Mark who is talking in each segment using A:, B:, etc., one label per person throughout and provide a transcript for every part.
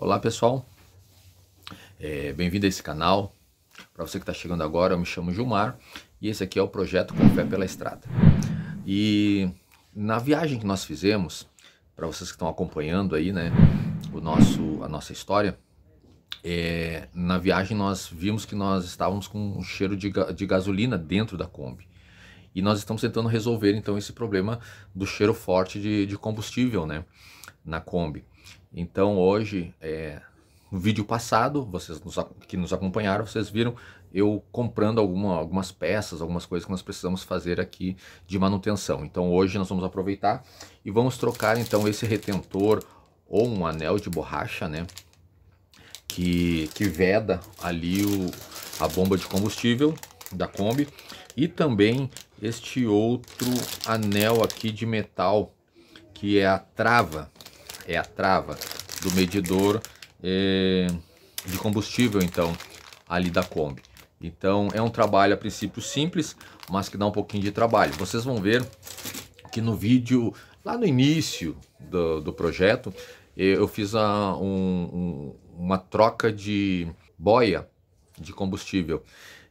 A: Olá pessoal, é, bem-vindo a esse canal. Para você que está chegando agora, eu me chamo Gilmar e esse aqui é o projeto Com Fé pela Estrada. E na viagem que nós fizemos, para vocês que estão acompanhando aí, né, o nosso, a nossa história, é, na viagem nós vimos que nós estávamos com um cheiro de, de gasolina dentro da Kombi. E nós estamos tentando resolver então esse problema do cheiro forte de, de combustível né, na Kombi. Então hoje, é, no vídeo passado, vocês nos, que nos acompanharam, vocês viram eu comprando alguma, algumas peças, algumas coisas que nós precisamos fazer aqui de manutenção. Então hoje nós vamos aproveitar e vamos trocar então esse retentor ou um anel de borracha, né? Que, que veda ali o, a bomba de combustível da Kombi e também este outro anel aqui de metal que é a trava, é a trava do medidor é, de combustível então ali da Kombi. Então é um trabalho a princípio simples, mas que dá um pouquinho de trabalho. Vocês vão ver que no vídeo, lá no início do, do projeto, eu fiz a, um, um, uma troca de boia de combustível.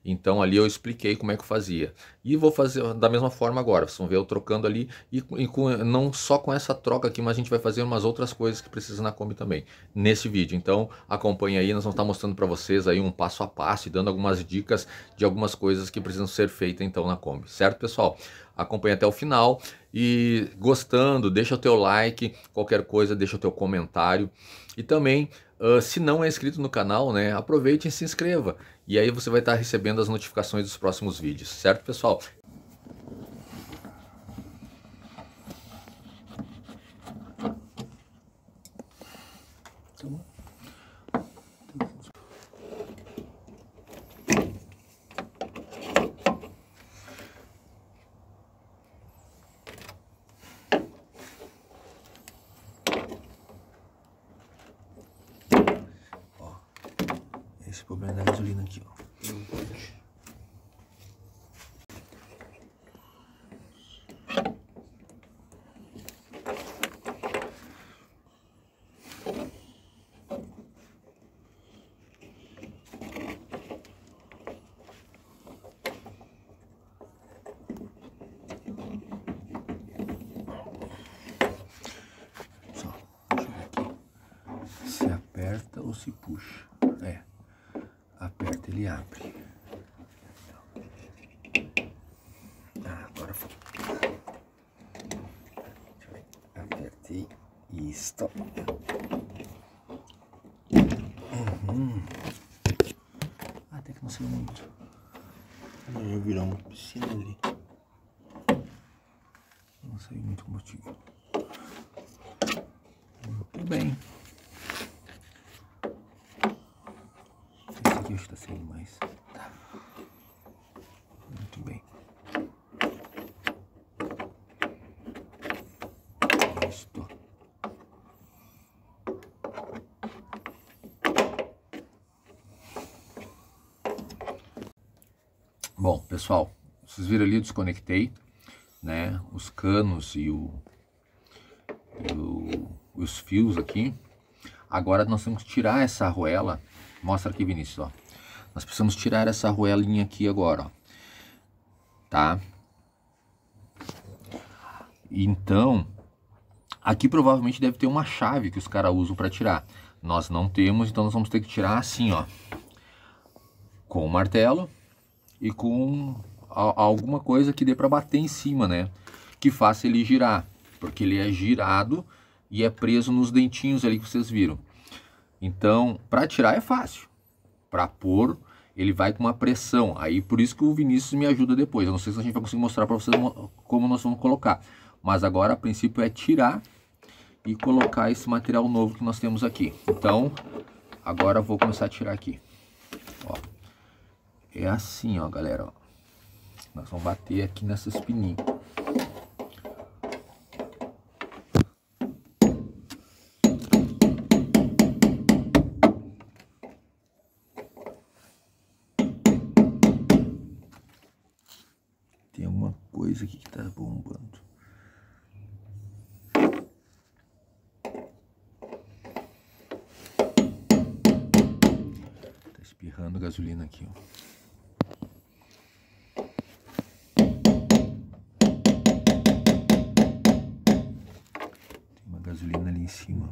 A: Então ali eu expliquei como é que eu fazia. E vou fazer da mesma forma agora. Vocês vão ver eu trocando ali. E, e com, não só com essa troca aqui, mas a gente vai fazer umas outras coisas que precisa na Kombi também. Nesse vídeo. Então acompanhe aí. Nós vamos estar mostrando para vocês aí um passo a passo e dando algumas dicas de algumas coisas que precisam ser feitas então na Kombi. Certo, pessoal? Acompanhe até o final. E gostando, deixa o teu like. Qualquer coisa, deixa o teu comentário. E também Uh, se não é inscrito no canal, né, aproveite e se inscreva. E aí você vai estar recebendo as notificações dos próximos vídeos, certo pessoal? esse problema da gasolina aqui, ó. Se aperta ou se puxa. É aperta, ele abre. Ah, agora foi. Apertei e stop. Uhum. Até que não saiu muito.
B: Ia virar uma piscina ali.
A: Não saiu muito combustível. Muito bem. Está saindo mais. Tá. Muito bem. Isto. Bom, pessoal, vocês viram ali, desconectei, né, os canos e, o, e o, os fios aqui. Agora nós temos que tirar essa arruela Mostra aqui, Vinícius, ó. Nós precisamos tirar essa arruelinha aqui agora, ó. Tá? Então, aqui provavelmente deve ter uma chave que os caras usam para tirar. Nós não temos, então nós vamos ter que tirar assim, ó. Com o martelo e com alguma coisa que dê para bater em cima, né? Que faça ele girar, porque ele é girado e é preso nos dentinhos ali que vocês viram. Então, para tirar é fácil. Para pôr, ele vai com uma pressão. Aí por isso que o Vinícius me ajuda depois. Eu não sei se a gente vai conseguir mostrar para vocês como nós vamos colocar. Mas agora, a princípio, é tirar e colocar esse material novo que nós temos aqui. Então, agora eu vou começar a tirar aqui. Ó. É assim, ó, galera. Ó. Nós vamos bater aqui nessas pininhas. Espirrando gasolina aqui, ó. Tem uma gasolina ali em cima.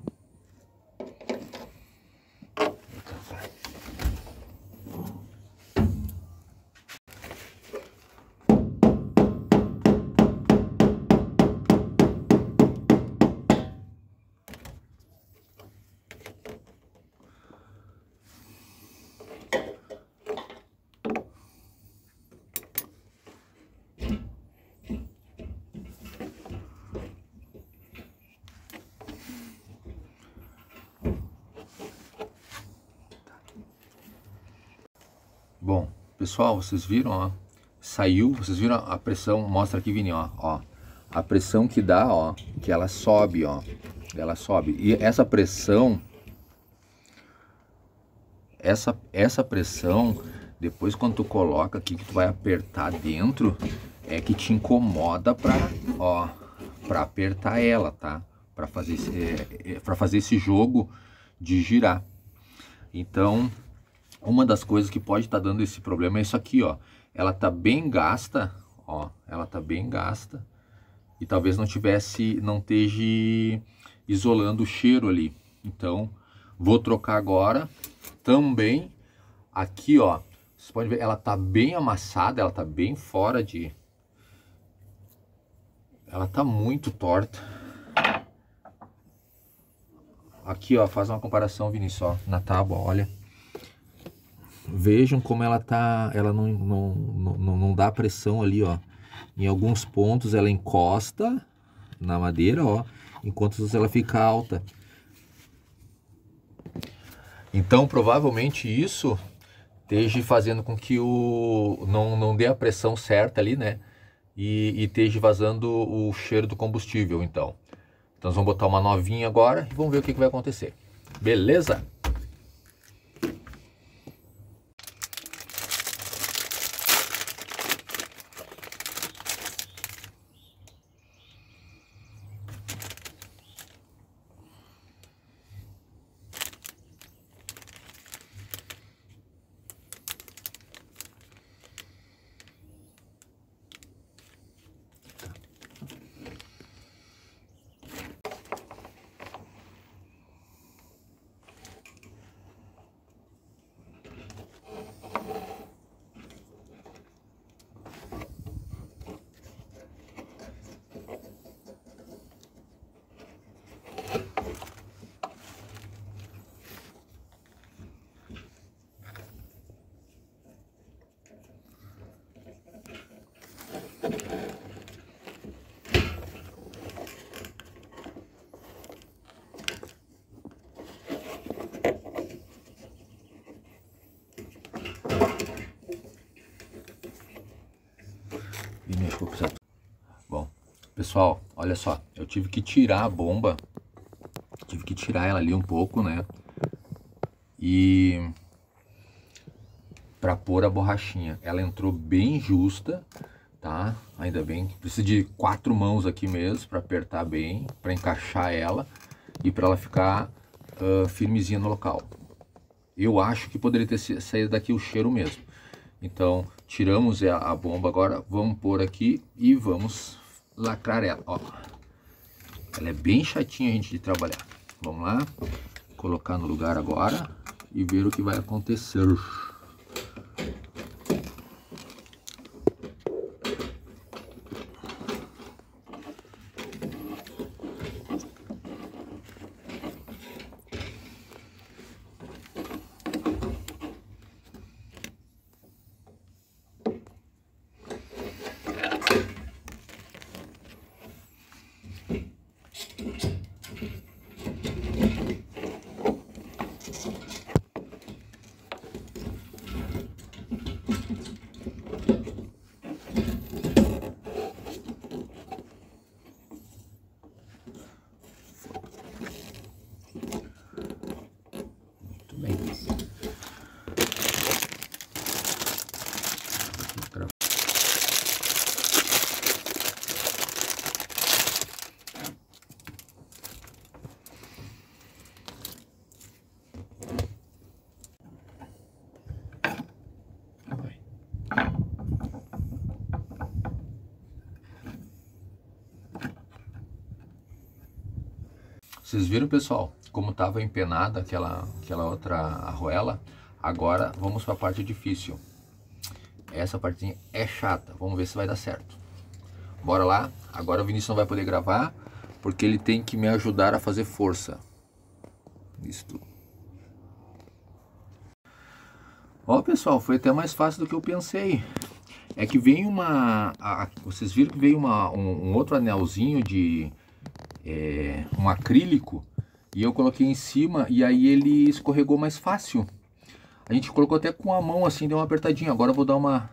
A: Bom, pessoal, vocês viram, ó, saiu, vocês viram a pressão, mostra aqui, Vini, ó, ó, a pressão que dá, ó, que ela sobe, ó, ela sobe, e essa pressão, essa, essa pressão, depois quando tu coloca aqui, que tu vai apertar dentro, é que te incomoda pra, ó, pra apertar ela, tá? Pra fazer, esse, é, é, pra fazer esse jogo de girar. Então, uma das coisas que pode estar tá dando esse problema é isso aqui, ó. Ela tá bem gasta, ó. Ela tá bem gasta e talvez não tivesse, não esteja isolando o cheiro ali. Então, vou trocar agora. Também aqui, ó. Vocês podem ver, ela tá bem amassada, ela tá bem fora de... Ela tá muito torta. Aqui, ó, faz uma comparação, Vinícius, ó, na tábua, olha. Vejam como ela tá, ela não, não, não, não dá pressão ali, ó. Em alguns pontos ela encosta na madeira, ó, enquanto ela fica alta. Então, provavelmente isso esteja fazendo com que o não, não dê a pressão certa ali, né? E, e esteja vazando o cheiro do combustível, então. Então, nós vamos botar uma novinha agora e vamos ver o que, que vai acontecer. Beleza? Bom, pessoal, olha só, eu tive que tirar a bomba, tive que tirar ela ali um pouco, né? E para pôr a borrachinha, ela entrou bem justa, tá? Ainda bem, precisa de quatro mãos aqui mesmo para apertar bem, para encaixar ela e para ela ficar uh, firmezinha no local. Eu acho que poderia ter saído daqui o cheiro mesmo. Então, tiramos a, a bomba agora, vamos pôr aqui e vamos lacrar ela, ó. Ela é bem chatinha a gente de trabalhar. Vamos lá, colocar no lugar agora e ver o que vai acontecer. Vocês viram, pessoal, como estava empenada aquela, aquela outra arruela? Agora vamos para a parte difícil. Essa partinha é chata. Vamos ver se vai dar certo. Bora lá. Agora o Vinícius não vai poder gravar porque ele tem que me ajudar a fazer força. Isso tudo. Ó, pessoal, foi até mais fácil do que eu pensei. É que vem uma... A, vocês viram que veio uma, um, um outro anelzinho de... É, um acrílico. E eu coloquei em cima e aí ele escorregou mais fácil. A gente colocou até com a mão assim, deu uma apertadinha. Agora eu vou dar uma,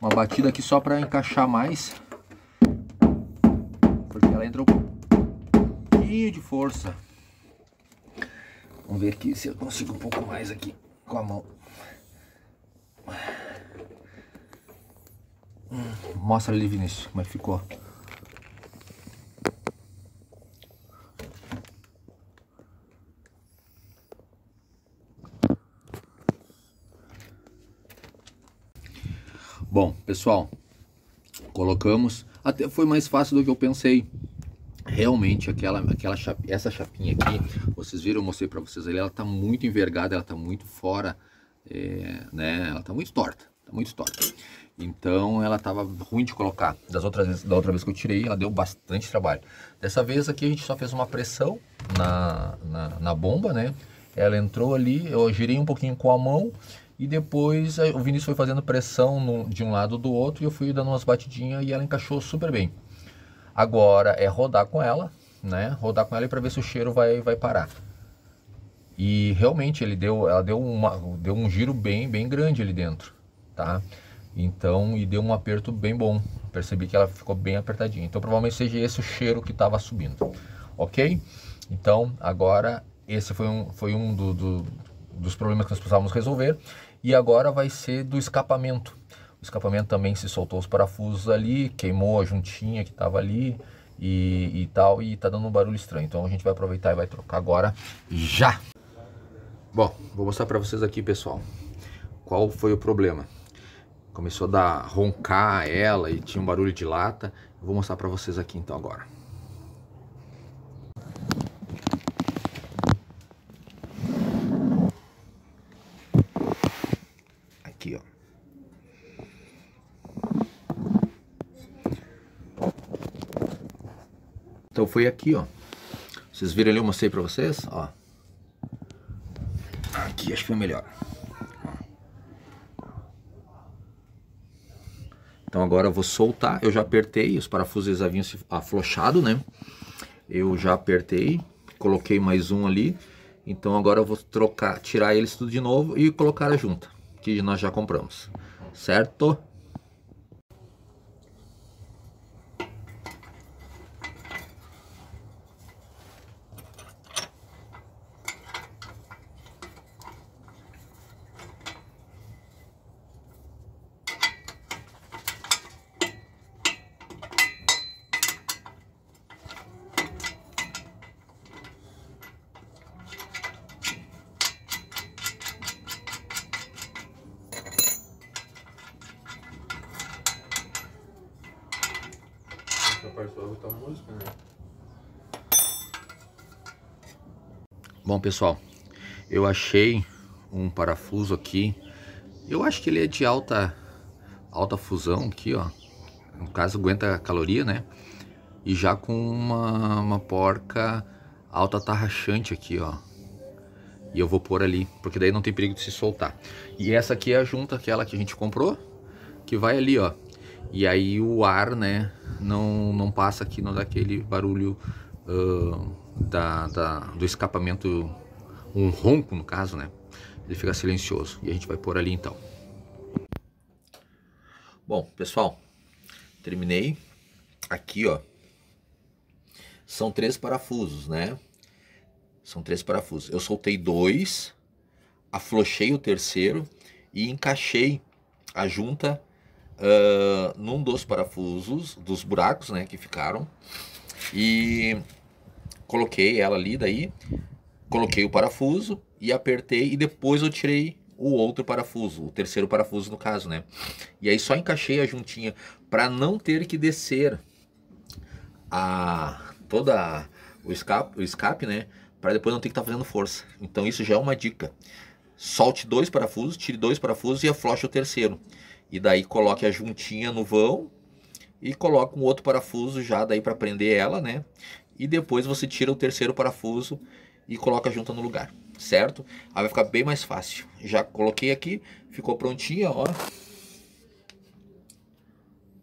A: uma batida aqui só para encaixar mais. Porque ela entra um pouquinho de força. Vamos ver aqui se eu consigo um pouco mais aqui com a mão. Mostra ali, Vinícius, como é que ficou. Bom, pessoal, colocamos. Até foi mais fácil do que eu pensei. Realmente, aquela, aquela essa chapinha aqui, vocês viram, eu mostrei para vocês ali, ela tá muito envergada, ela tá muito fora, é, né? Ela tá muito torta, tá muito torta. Então ela estava ruim de colocar. Das outras vezes, da outra vez que eu tirei, ela deu bastante trabalho. Dessa vez aqui a gente só fez uma pressão na, na, na bomba, né? Ela entrou ali, eu girei um pouquinho com a mão e depois o Vinícius foi fazendo pressão no, de um lado do outro e eu fui dando umas batidinhas e ela encaixou super bem. Agora é rodar com ela, né? Rodar com ela para ver se o cheiro vai, vai parar. E realmente ele deu, ela deu, uma, deu um giro bem, bem grande ali dentro, tá? Então, e deu um aperto bem bom. Percebi que ela ficou bem apertadinha. Então, provavelmente seja esse o cheiro que estava subindo. Ok? Então, agora, esse foi um, foi um do, do, dos problemas que nós precisávamos resolver. E agora vai ser do escapamento. O escapamento também se soltou os parafusos ali, queimou a juntinha que estava ali e, e tal. E tá dando um barulho estranho. Então, a gente vai aproveitar e vai trocar agora já. Bom, vou mostrar para vocês aqui, pessoal, qual foi o problema começou a dar roncar ela e tinha um barulho de lata. Vou mostrar para vocês aqui então agora. Aqui, ó. Então foi aqui, ó. Vocês viram ali, eu mostrei para vocês, ó. Aqui, acho que foi melhor. Então agora eu vou soltar, eu já apertei, os parafusos haviam se aflochado, né? Eu já apertei, coloquei mais um ali. Então agora eu vou trocar, tirar eles tudo de novo e colocar a junta, que nós já compramos. Certo? Música, né? Bom, pessoal, eu achei um parafuso aqui. Eu acho que ele é de alta alta fusão aqui, ó. No caso, aguenta caloria, né? E já com uma, uma porca alta tarrachante aqui, ó. E eu vou pôr ali, porque daí não tem perigo de se soltar. E essa aqui é a junta, aquela que a gente comprou, que vai ali, ó. E aí o ar, né, não, não passa aqui, não dá aquele barulho uh, da, da, do escapamento, um ronco no caso, né? Ele fica silencioso. E a gente vai pôr ali então. Bom, pessoal, terminei. Aqui, ó, são três parafusos, né? São três parafusos. Eu soltei dois, aflochei o terceiro e encaixei a junta uh, num dos parafusos, dos buracos, né, que ficaram. E coloquei ela ali, daí coloquei o parafuso e apertei e depois eu tirei o outro parafuso, o terceiro parafuso no caso, né? E aí só encaixei a juntinha para não ter que descer a toda o escape, o escape né? Para depois não ter que estar tá fazendo força. Então isso já é uma dica. Solte dois parafusos, tire dois parafusos e afloche o terceiro. E daí coloque a juntinha no vão e coloque um outro parafuso já daí para prender ela, né? E depois você tira o terceiro parafuso e coloca a junta no lugar, certo? Aí vai ficar bem mais fácil. Já coloquei aqui, ficou prontinha, ó.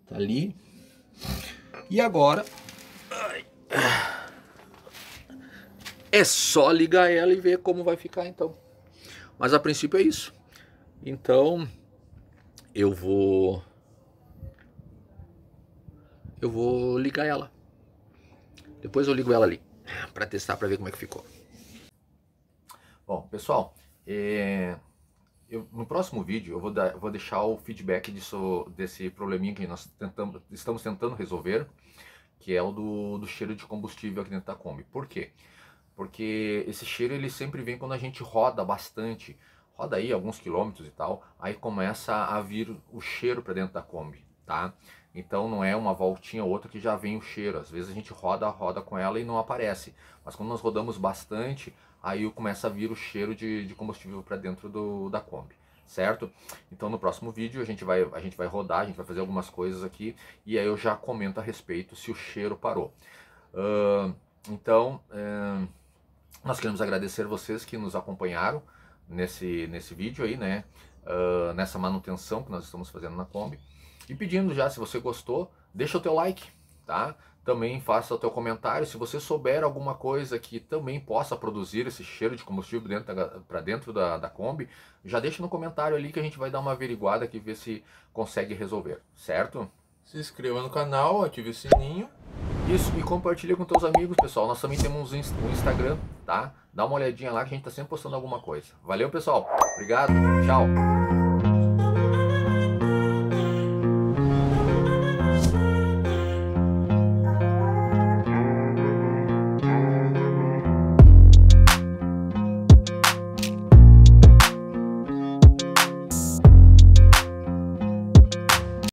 A: Tá ali. E agora é só ligar ela e ver como vai ficar então. Mas a princípio é isso. Então eu vou eu vou ligar ela. Depois eu ligo ela ali para testar para ver como é que ficou. Bom, pessoal, é, eu, no próximo vídeo eu vou, dar, vou deixar o feedback disso, desse probleminha que nós tentamos, estamos tentando resolver, que é o do, do cheiro de combustível aqui dentro da Kombi. Por quê? Porque esse cheiro ele sempre vem quando a gente roda bastante, roda aí alguns quilômetros e tal, aí começa a vir o cheiro para dentro da Kombi, tá? Então não é uma voltinha ou outra que já vem o cheiro. Às vezes a gente roda, roda com ela e não aparece. Mas quando nós rodamos bastante, aí começa a vir o cheiro de, de combustível para dentro do, da Kombi, certo? Então no próximo vídeo a gente, vai, a gente vai rodar, a gente vai fazer algumas coisas aqui e aí eu já comento a respeito se o cheiro parou. Uh, então, uh, nós queremos agradecer vocês que nos acompanharam nesse, nesse vídeo aí, né? Uh, nessa manutenção que nós estamos fazendo na Kombi. E pedindo já, se você gostou, deixa o teu like, tá? Também faça o teu comentário. Se você souber alguma coisa que também possa produzir esse cheiro de combustível dentro para dentro da, da Kombi, já deixa no comentário ali que a gente vai dar uma averiguada aqui ver se consegue resolver, certo?
B: Se inscreva no canal, ative o sininho.
A: Isso, e compartilha com teus amigos, pessoal. Nós também temos um Instagram, tá? Dá uma olhadinha lá que a gente tá sempre postando alguma coisa. Valeu, pessoal. Obrigado. Tchau.